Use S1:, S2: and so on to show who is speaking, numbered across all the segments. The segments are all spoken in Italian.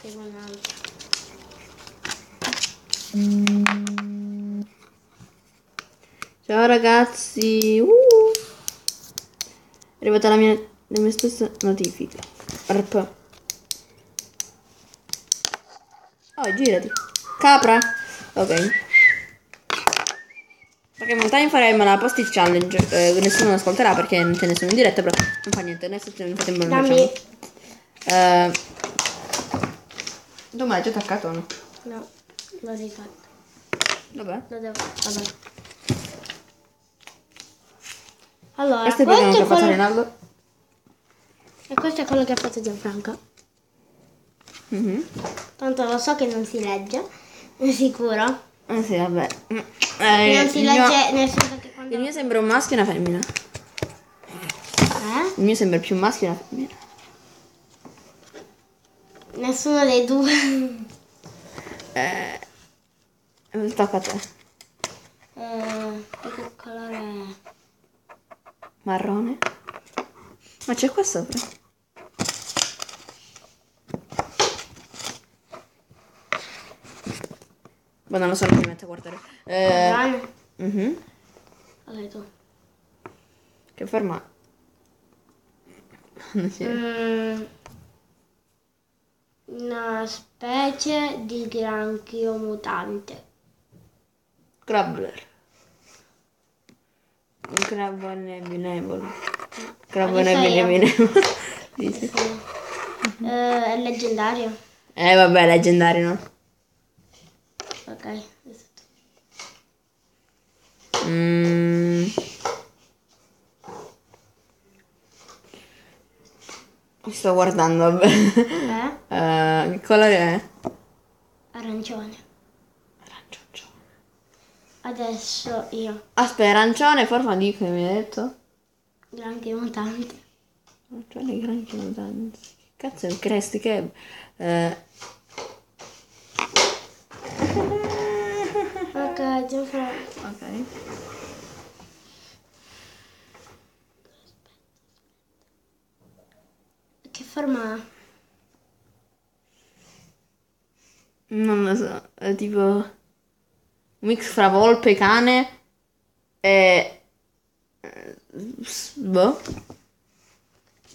S1: scrivo un altro.
S2: Ciao ragazzi. Uh. È arrivata la mia, la mia stessa notifica. Arp. Oh, girati. Capra. Ok. Pokémon Time faremo la post challenge. Eh, nessuno ascolterà perché non c'è nessuno in diretta, però non fa niente. Nel frattempo lo
S1: Dammi.
S2: facciamo. Eh, me l'hai già attaccato o no?
S1: No, l'ho rifatto.
S2: Vabbè.
S1: Lo devo. Vabbè. Allora,
S2: Questo è quello che ha fatto Ronaldo.
S1: e questo è quello che ha fatto Gianfranco.
S2: Mhm.
S1: Tanto lo so che non si legge, sicuro.
S2: Eh sì, vabbè. Eh,
S1: non si
S2: il mio-
S1: legge nel senso che quando...
S2: Il mio sembra un maschio e una femmina.
S1: Eh?
S2: Il mio sembra più un maschio e una femmina.
S1: Nessuno dei due.
S2: Eh, tocca a te.
S1: Eh, che colore è?
S2: Marrone. Ma c'è qua sopra. Ma non lo so, mi metto a guardare. Eh, mhm.
S1: Ok, tu.
S2: Che forma? ha? Non si
S1: Mm, una specie di granchio mutante.
S2: Crabbler. Un crabbo nebinevole. Crabbo
S1: Adesso io.
S2: nebinevole. Dici?
S1: Eh, è leggendario.
S2: Eh vabbè, leggendario no?
S1: Ok. tu.
S2: Mm. Sto guardando, vabbè.
S1: Eh?
S2: Eh, che colore è?
S1: Arancione.
S2: Arancione.
S1: Adesso io.
S2: Aspetta, arancione, forma di che mi hai detto?
S1: Granchio mutante.
S2: Arancione, granchio mutante. Che cazzo è il crest? Che è? Eh,
S1: Ok, Gianfranco.
S2: ok.
S1: Forma?
S2: Non lo so, è tipo un mix fra volpe, cane e... eh, Boh.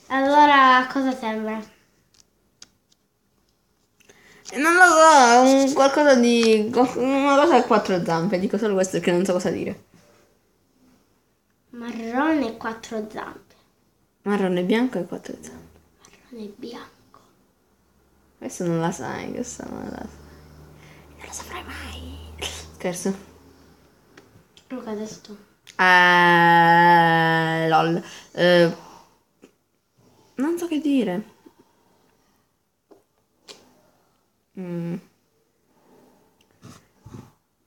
S1: Allora, a cosa sembra?
S2: Eh, Non lo so, è un qualcosa di... una cosa a quattro zampe, dico solo questo perché non so cosa dire.
S1: Marrone e quattro zampe.
S2: Marrone bianco e quattro zampe.
S1: Marrone bianco.
S2: Questo non la sai, questo non la sai. Non lo saprai mai. Scherzo.
S1: Ok, adesso tu.
S2: Eh, lol. Eh, non so che dire. Mm.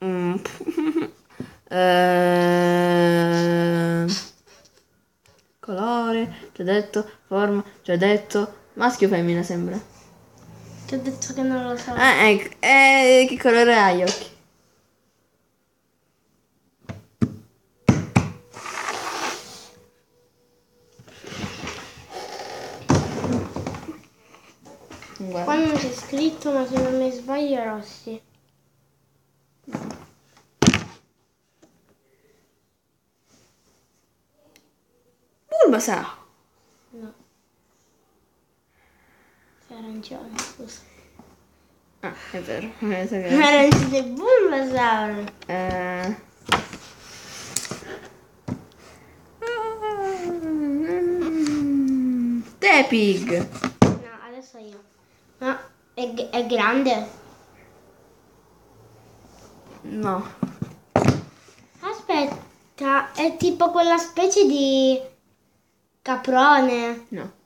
S2: Mm. Eh, colore, ci ho detto, forma, ci ho detto, maschio o femmina sembra.
S1: Ti ho detto che non lo so.
S2: Ah, ecco, eh, che colore ha gli occhi? Guarda.
S1: Qua non c'è scritto, ma se non mi sbaglio rossi.
S2: Bulbasaur.
S1: No. Arancione, scusa.
S2: Ah, è vero.
S1: Arancione Bulbasaur.
S2: Eh. Tepig.
S1: No, adesso io. Ma è, è grande?
S2: No.
S1: Aspetta, è tipo quella specie di caprone
S2: No.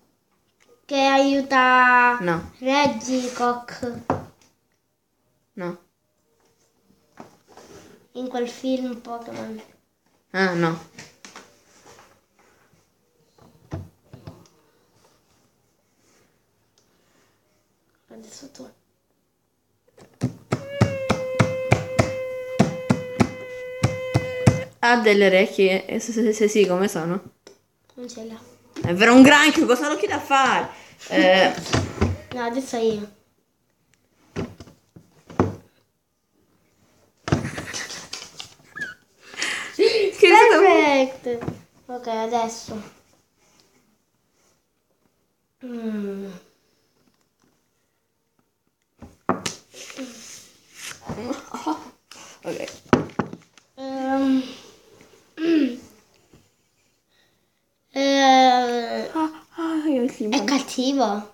S1: Che aiuta
S2: No.
S1: Regicock
S2: No.
S1: in quel film Pokémon.
S2: Ah, no.
S1: Adesso tu.
S2: Ha delle orecchie? E se, se- se sì, come sono?
S1: Non ce l'ha.
S2: È vero un granchio, cosa lo chiede a fare? Eh.
S1: No, adesso io. Che Perfect. Ok, adesso. Mm.
S2: Ok.
S1: Um.
S2: Mm. Eh io il film.
S1: è cattivo.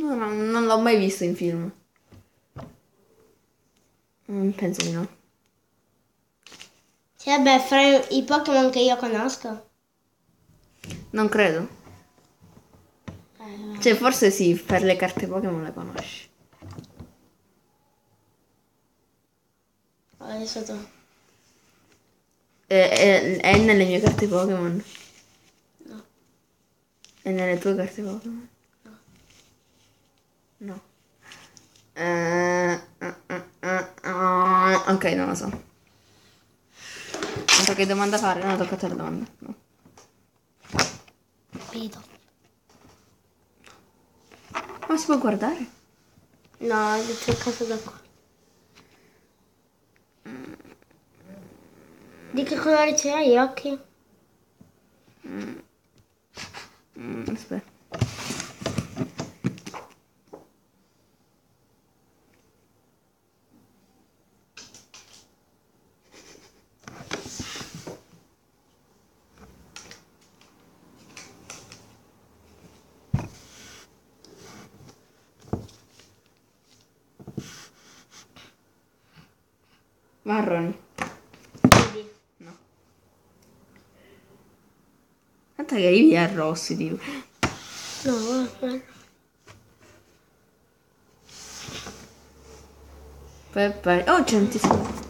S2: No, no, non l'ho mai visto in film. Mm, penso di no.
S1: Sì, vabbè, fra i Pokémon che io conosco.
S2: Non credo.
S1: Eh,
S2: Cioè, forse sì, per le carte Pokémon le conosci.
S1: adesso tu.
S2: È, è- è nelle mie carte Pokémon?
S1: No.
S2: È nelle tue carte Pokémon? No. Eh, eh, eh, eh, ah, ok, non lo so. Non so che domanda fare, no, tocca a te la domanda. No.
S1: Vedo.
S2: Ma si può guardare?
S1: No, l'ho cercato da qua. Di che colore c'hai gli occhi?
S2: Mm, aspetta. Marroni.
S1: Vedi?
S2: No. Tanto che arrivi a rossi, tipo.
S1: No, guarda.
S2: Peppe. Oh, c'è un tizio.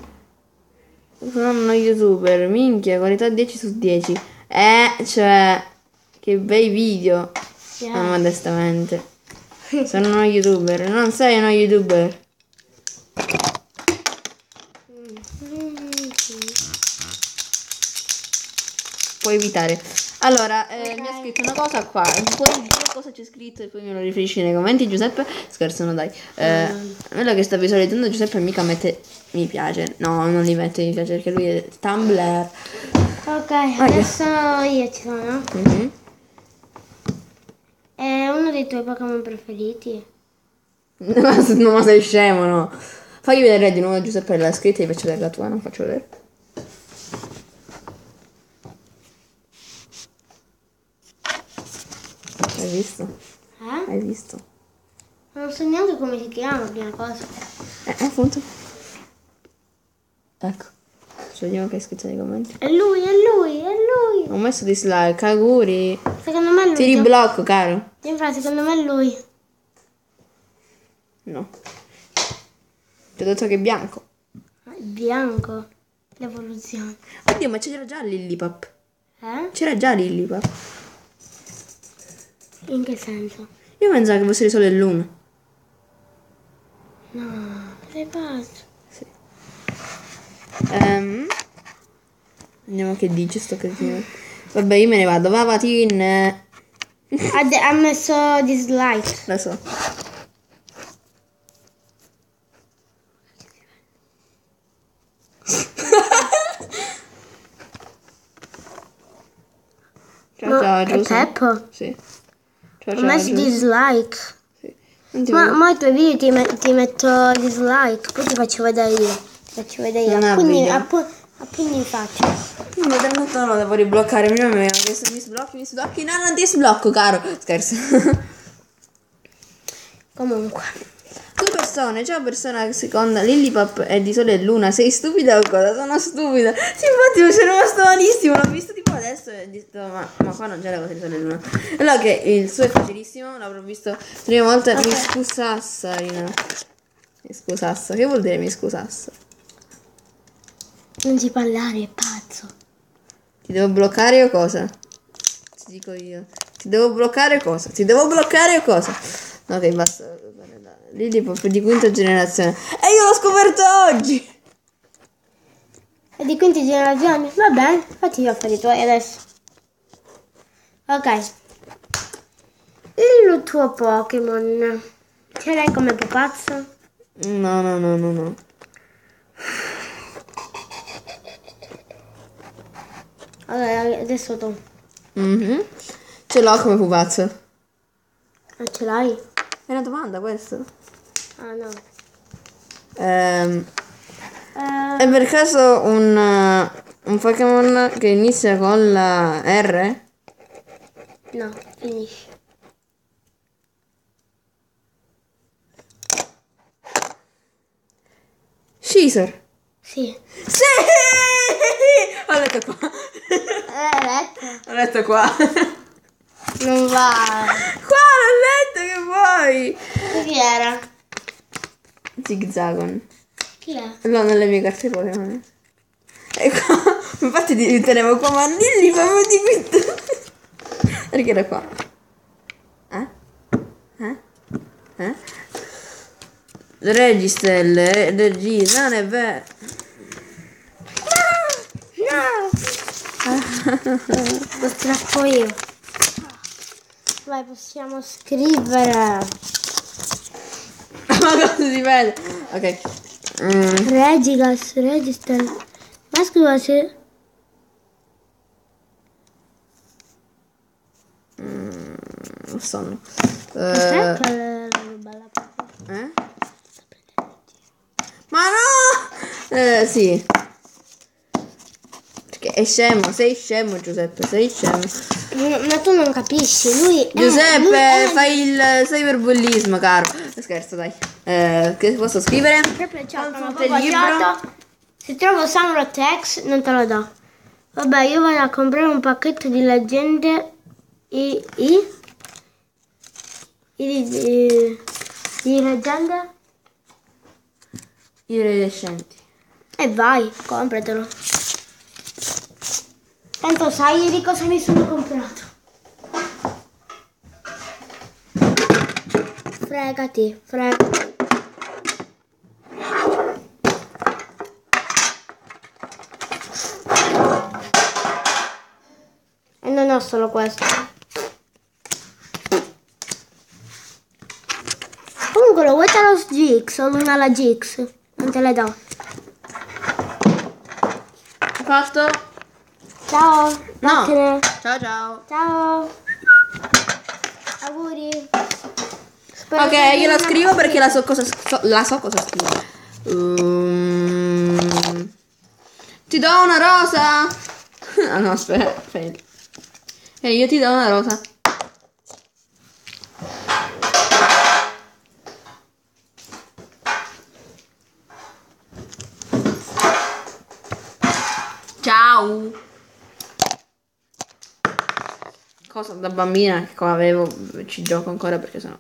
S2: Sono uno youtuber, minchia, qualità 10 su 10. Eh, cioè, che bei video.
S1: Sì,
S2: No, modestamente. Sono uno youtuber, non sei uno youtuber. Puoi evitare. Allora, eh, mi ha scritto una cosa qua. Puoi dire cosa c'è scritto e poi me lo riferisci nei commenti, Giuseppe? Scherzano, dai. Eh, quello che sta visualizzando Giuseppe mica mette mi piace. No, non li mette mi piace perché lui è Tumblr.
S1: Ok, adesso io ci sono.
S2: Mhm.
S1: È uno dei tuoi Pokémon preferiti?
S2: No, ma sei scemo, no? Fagli vedere di nuovo Giuseppe l'ha scritta e faccio vedere la tua, non faccio vedere. Hai visto?
S1: Eh?
S2: Hai visto?
S1: Non so neanche come si chiama prima cosa.
S2: Eh, appunto. Ecco. Ci vediamo che hai scritto nei commenti.
S1: È lui, è lui, è lui.
S2: Ho messo dislike, auguri.
S1: Secondo me è lui.
S2: Ti riblocco, caro.
S1: Infatti, secondo me è lui.
S2: No. Ti ho detto che è bianco.
S1: Ah, È bianco. L'evoluzione.
S2: Oddio, ma c'era già Lillipop.
S1: Eh?
S2: C'era già Lillipop.
S1: In che senso?
S2: Io pensavo che fosse solo il luna.
S1: No, sei pazzo.
S2: Sì. Ehm, Vediamo che dice sto cretino. Vabbè, io me ne vado. Va, Vatin.
S1: Ha, de- ha messo dislike.
S2: Lo so. ciao ciao
S1: è
S2: Giuseppe. Sì.
S1: Ho messo dislike.
S2: Sì.
S1: Ma, ma i tuoi video ti, met- ti metto dislike, poi ti faccio vedere io. Ti faccio vedere io.
S2: Non ha
S1: A pugni,
S2: video.
S1: a, pu- a pugni in faccia.
S2: No, ma del no, devo ribloccare. Prima mi hanno chiesto mi sblocchi, mi sblocchi. No, non ti sblocco, caro. Scherzo.
S1: Comunque.
S2: Persone, ciao persona seconda, Lillipop è di Sole e Luna, sei stupida o cosa? Sono stupida. Sì, infatti mi sono rimasto malissimo, l'ho visto tipo adesso e ho detto, ma, ma qua non c'era cosa di Sole e Luna. Allora che il suo è facilissimo, l'avrò visto la prima volta, mi scusassa, Rina. Mi scusassa, che vuol dire mi scusassa?
S1: Non si parlare, è pazzo.
S2: Ti devo bloccare o cosa? Ti dico io. Ti devo bloccare cosa? Ti devo bloccare o cosa? Ok, basta. Lillipop di quinta generazione. E io l'ho scoperto oggi!
S1: E di quinti generazioni? Va bene, fatti gli affari tuoi adesso. Ok. Il tuo Pokémon. Ce l'hai come pupazzo?
S2: No, no, no, no, no.
S1: Allora, adesso tu.
S2: Mhm. Ce l'ho come pupazzo.
S1: Ah, ce l'hai?
S2: È una domanda questo.
S1: Ah, no.
S2: Ehm,
S1: Eh,
S2: è per caso un, uh, un Pokémon che inizia con la R?
S1: no, finisci.
S2: Caesar.
S1: Sì.
S2: Sì! Ho letto qua.
S1: Eh, letto.
S2: Ho letto qua.
S1: Non va.
S2: Qua l'ho letto che vuoi.
S1: Chi era?
S2: Zigzagon.
S1: Chi è?
S2: L'ho nelle mie carte Pokémon. E qua, infatti ti tenevo qua, ma Lilli proprio di qui. Perché era qua? Eh? Eh? Eh? Registelle, Regis, non è vero.
S1: No! Lo strappo io. Vai, possiamo scrivere.
S2: Ma cosa si vede? Ok. Mm,
S1: Regigas, Register. Ma se...
S2: non sonno. Eh,
S1: Aspetta, roba là.
S2: eh? Ma no! Eh, sì. Perché è scemo, sei scemo Giuseppe, sei scemo.
S1: Ma tu non capisci, lui... eh,
S2: Giuseppe,
S1: lui è-
S2: fai il cyberbullismo, caro. Scherzo, dai. Eh, che posso scrivere?
S1: Proprio ciao. Se trovo Samurott X non te lo do. Vabbè, io vado a comprare un pacchetto di leggende i... i... i... di, di leggende
S2: I iridescenti.
S1: e vai, compratelo. Tanto sai di cosa mi sono comprato. Fregati, fregati. E non ho solo questo. Comunque lo vuoi te lo Gix o Luna la Gix? Non te le do.
S2: Fatto?
S1: Ciao.
S2: No.
S1: Vattene.
S2: Ciao ciao.
S1: Ciao. Auguri. Spero
S2: Ok, io la scrivo perché la so cosa, so- la so cosa scrivo. Ehm, ti do una rosa. Ah no, aspetta. aspetta. E io ti do una rosa. Ciao. Cosa da bambina che come avevo ci gioco ancora perché sennò.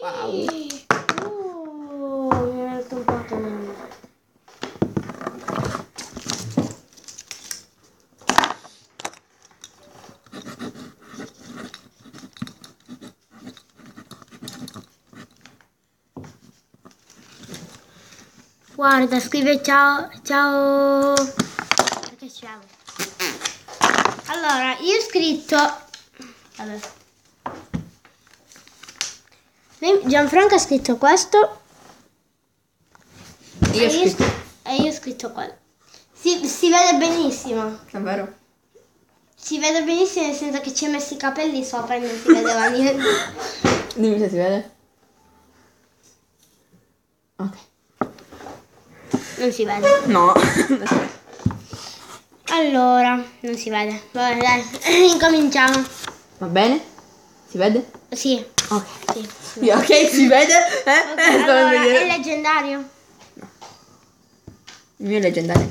S2: Wow.
S1: Oh, mi po' tonello. Guarda, scrive ciao, ciao. Perché siamo? Allora, io ho scritto... Vabbè. Gianfranco ha scritto questo
S2: Io
S1: e, io,
S2: scritto.
S1: e io ho scritto quello. Si, si vede benissimo.
S2: Davvero?
S1: Si vede benissimo nel senso che ci hai messo i capelli sopra e non si vedeva niente.
S2: Dimmi se si vede. Ok.
S1: Non si vede.
S2: No.
S1: Allora, non si vede. Vabbè, dai, incominciamo.
S2: Va bene? Si vede?
S1: Sì,
S2: Ok.
S1: sì. sì.
S2: Io, ok, si vede? Eh?
S1: Ok,
S2: eh, sto per
S1: allora, è leggendario.
S2: Il mio è leggendario.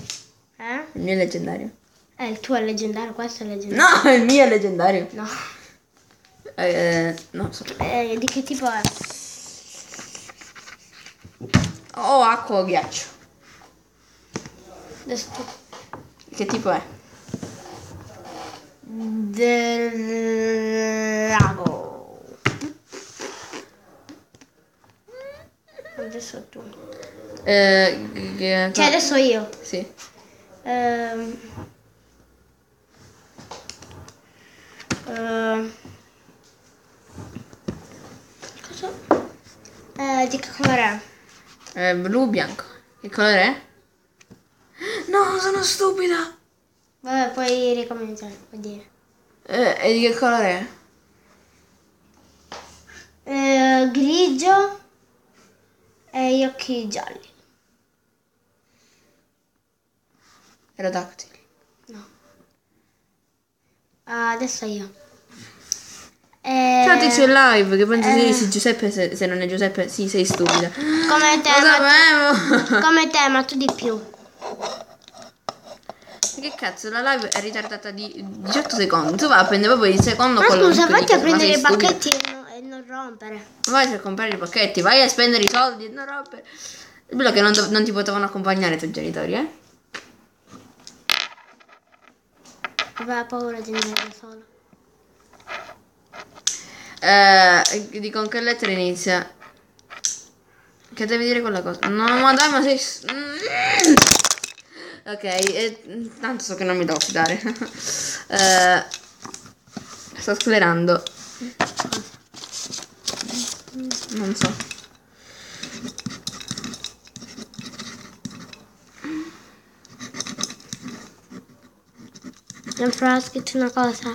S1: Eh?
S2: Il mio è leggendario.
S1: Eh, il tuo è leggendario, questo è leggendario.
S2: No, il mio è leggendario.
S1: No.
S2: Eh, non so.
S1: Eh, di che tipo è?
S2: O acqua o ghiaccio.
S1: Adesso.
S2: Che tipo è?
S1: Drago. Adesso tu.
S2: Eh, g-
S1: Cioè, adesso io.
S2: Sì.
S1: Ehm. Ehm. Cosa? Eh, di che colore è?
S2: Eh, blu bianco. Che colore è? No, sono stupida.
S1: Vabbè, puoi ricominciare, puoi dire.
S2: Eh, e di che colore è?
S1: Eh, grigio e gli occhi gialli.
S2: Aerodactyl.
S1: Ah, adesso io. Eh,
S2: Ciao tizio live, che penso sia sì, Giuseppe, se, se non è Giuseppe, sì, sei stupida.
S1: come te,
S2: Lo
S1: ma tu, come te, ma tu di più.
S2: Che cazzo, la live è ritardata di 18 secondi. Tu vai a prendere proprio il secondo
S1: Ma scusa, fatti a prendere i pacchetti e, no- e non rompere.
S2: Vai a comprare i pacchetti, vai a spendere i soldi e non rompere. È bello che non, non ti potevano accompagnare i tuoi genitori, eh?
S1: Aveva paura di andare da solo.
S2: Eh, dico con che lettera inizia? Che devi dire quella cosa? No, ma dai, ma sei... Mm. Ok, e, tanto so che non mi devo fidare. Eh, sto sclerando. Non so.
S1: Non farò scritto una cosa.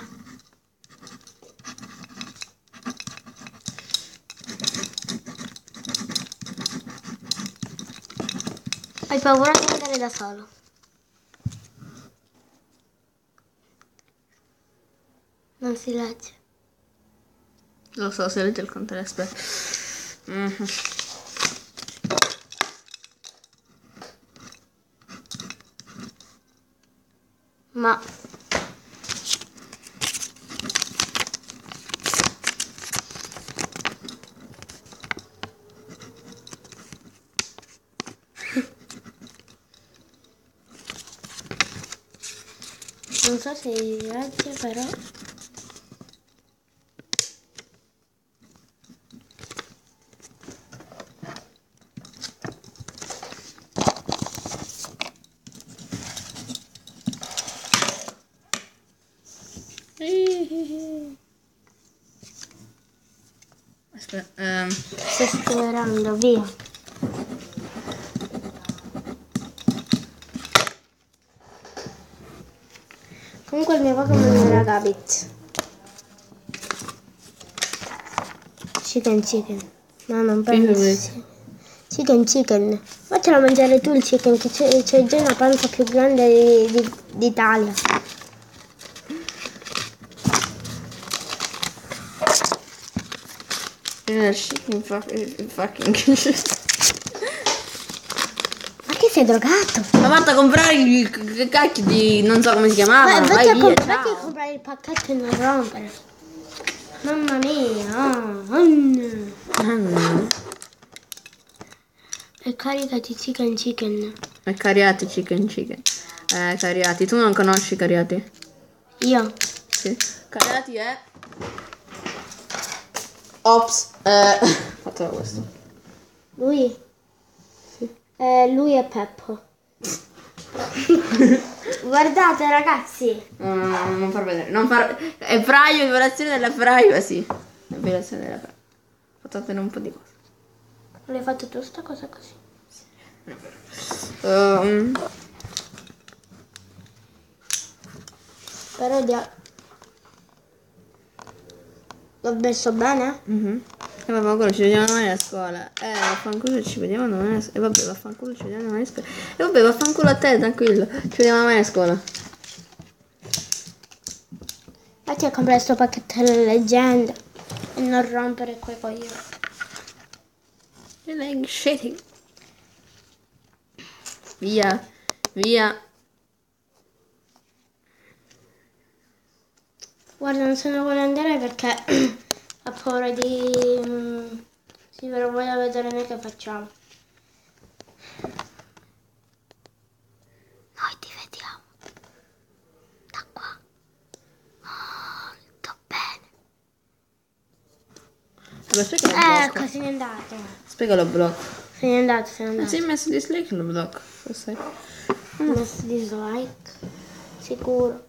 S1: Hai paura di andare da solo. Non si legge.
S2: Lo so, se legge il contrario, aspetta. Mhm.
S1: Ma non so se legge però
S2: Aspetta, ehm,
S1: sto sclerando via. Comunque il mio Pokémon era Gabit. Chicken chicken. No, non.
S2: Favorite.
S1: Chicken chicken. A mangiare tu il chicken che c'è, già una panza più grande di- di- d'Italia.
S2: Eh, chicken fuck- eh, fucking...
S1: Ma che sei drogato?
S2: Ma vado a comprare il cacchio di... non so come si
S1: Vai,
S2: chiamava,
S1: vatti,
S2: vai
S1: a
S2: via,
S1: vatti a comprare il pacchetto e non rompere. Mamma mia. ah, mm.
S2: Mm.
S1: E caricati chicken chicken.
S2: E Cariati chicken chicken. Eh, Cariati, tu non conosci Cariati?
S1: Io.
S2: Sì. Cariati è... Ops, eh... fatto questo.
S1: Lui? Eh, lui è Peppo. Guardate ragazzi.
S2: No, no, no, non far vedere. Non far... È privacy, violazione della privacy. È violazione della privacy. Fattatene un po' di cose.
S1: Non l'hai fatto tu sta cosa così?
S2: Ehm,
S1: Però dia... L'ho messo bene?
S2: mhm. E vabbè, quello ci vediamo domani a scuola. Eh, vaffanculo ci vediamo domani a scuola. E vabbè, vaffanculo ci vediamo domani a scuola. E vabbè, vaffanculo a te, tranquillo. Ci vediamo domani a scuola.
S1: Vatti a comprare sto pacchetto delle leggende. E non rompere quei coglioni.
S2: You like shitting. Via, via.
S1: Guarda, non se ne vuole andare perché ha paura di... mm, Sì, però voglio vedere noi che facciamo. Noi ti vediamo. Da qua. Molto bene.
S2: Vabbè, spiega lo
S1: Ecco,
S2: blocco.
S1: se n'è andato.
S2: Spiega lo blocco.
S1: Se n'è andato, se n'è
S2: Ma
S1: andato.
S2: si è messo dislike lo blocco. Lo sai.
S1: Ho messo dislike. Sicuro.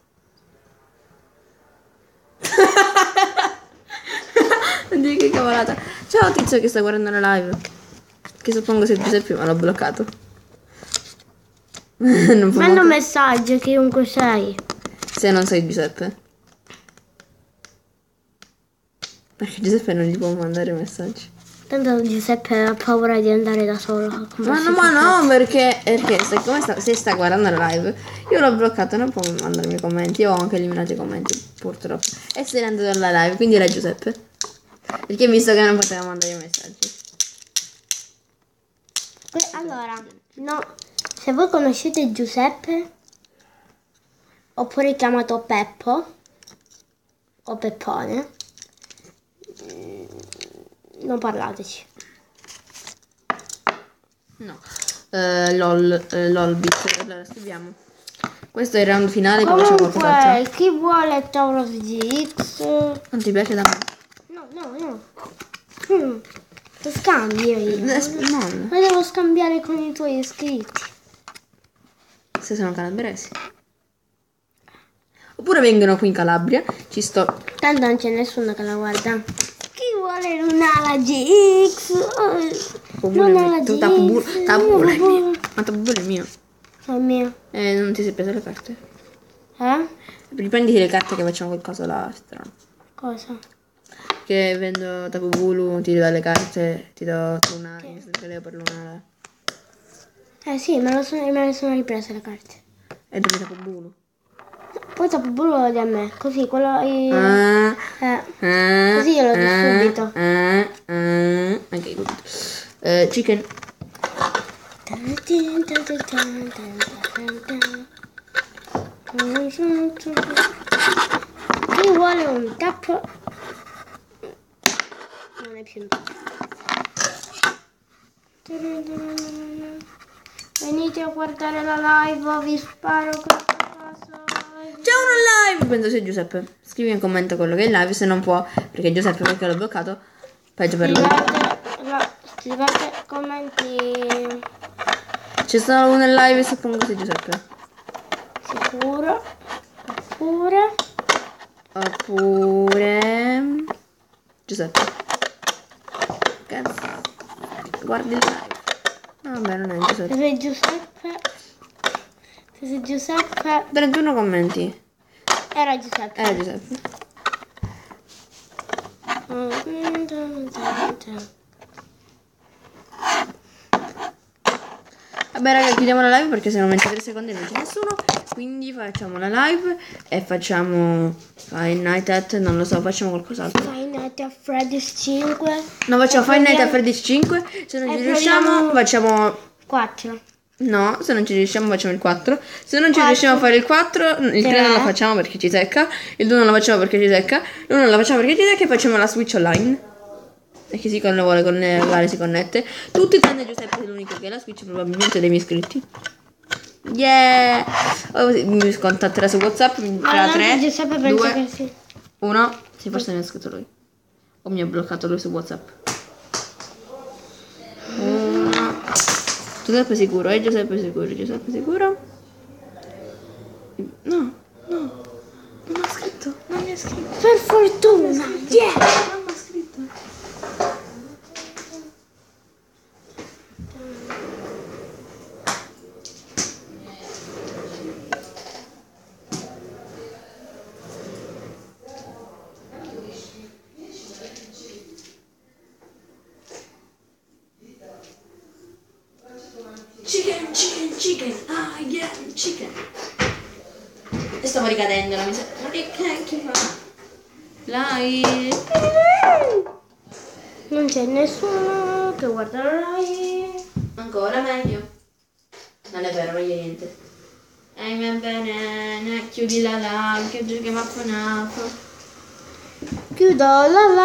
S2: cavolata. Ciao tizio che sta guardando la live. Che suppongo sia Giuseppe ma l'ho bloccato. non
S1: Manda un messaggio chiunque sei.
S2: Se non sei Giuseppe. Perché Giuseppe non gli può mandare messaggi.
S1: Tanto Giuseppe ha paura di andare da solo.
S2: Ma no, ma no, perché, perché se, come sta, se sta guardando la live, io l'ho bloccato, non può mandarmi commenti. Io ho anche eliminato i commenti, purtroppo. E se n'è andato alla live, quindi era Giuseppe. Perché visto che non poteva mandare i messaggi.
S1: Allora, no, se voi conoscete Giuseppe, oppure chiamato Peppo, o Peppone, mm, non parlateci.
S2: No. Eh, lol, eh, lolbit. Allora scriviamo. Questo è il round finale,
S1: Comunque, chi vuole Tauros GX?
S2: Non ti piace da me?
S1: No, no, no. Mm, Lo scambi io.
S2: Eh, sp- Non.
S1: Ma devo scambiare con i tuoi iscritti.
S2: Se sono calabresi. Oppure vengono qui in Calabria. Ci sto.
S1: Tanto non c'è nessuno che la guarda. Chi vuole Lunala GX?
S2: Tabulu
S1: GX.
S2: Tabulu è mio. Ma Tabulu è mio.
S1: È mio.
S2: Eh, non ti sei preso le carte?
S1: Eh?
S2: Riprenditi le carte che facciamo qualcosa là strano.
S1: Cosa?
S2: Che vendo Tabulu, ti do le carte, ti do sto leo per Luna.
S1: Eh sì, me, lo sono, me le sono riprese le carte.
S2: E dove Tabulu?
S1: Poi Tabulu di a me. Così, quello... i-
S2: Ah,
S1: Eh.
S2: ah,
S1: Così glielo do
S2: ah,
S1: subito.
S2: Ah, ah. Ok, good. Eh, chicken.
S1: Chi vuole un tap? Più. Venite a guardare la live, vi sparo questa cosa.
S2: C'è uno live! Penso sia Giuseppe. Scrivi in commento quello che è in live, se non può, perché Giuseppe perché l'ho bloccato. Peggio per lui.
S1: Scrivete, la- scrivete commenti
S2: C'è solo uno in live, suppongo sia Giuseppe.
S1: sicuro. Oppure
S2: Oppure... Giuseppe. Guardi il live. Vabbè, non è
S1: se
S2: Giuseppe.
S1: sei Giuseppe. Se Giuseppe.
S2: 31 commenti.
S1: Era Giuseppe.
S2: Era Giuseppe. Vabbè raga chiudiamo la live perché se no 23 secondi non c'è nessuno Quindi facciamo la live e facciamo Five Night at non lo so facciamo qualcos'altro
S1: Night at Freddy's 5.
S2: No facciamo Five Night at Freddy's 5 Se non ci riusciamo facciamo
S1: 4.
S2: No, se non ci riusciamo facciamo il 4 Se non ci
S1: Quattro.
S2: riusciamo a fare il 4 Il 3
S1: Tre.
S2: non lo facciamo perché ci secca Il 2 non lo facciamo perché ci secca L'1 non lo facciamo perché ci secca e facciamo la Switch online e chi si con- vuole collegare si connette. Tutti tranne Giuseppe è l'unico che ha la Switch, probabilmente dei miei iscritti. Yeah! Oh, mi contatterà su WhatsApp, farà
S1: tanto
S2: 3,
S1: Giuseppe pensa
S2: 2,
S1: che sì.
S2: 1. Sì, forse mi ha scritto lui. O mi ha bloccato lui su WhatsApp. Uno. Giuseppe sicuro, eh? Giuseppe sicuro, Giuseppe sicuro. No, no. Non ha scritto, non mi ha scritto.
S1: Per fortuna. Yeah.
S2: Non ha scritto. Chicken, chicken, chicken, ah yeah, chicken. E stavo ricadendo, la miseria. Ma che cacchio fa? Live.
S1: Non c'è nessuno che guarda la live.
S2: Ancora meglio. Non è vero, non gli è niente. Ehi mia banana, chiudi la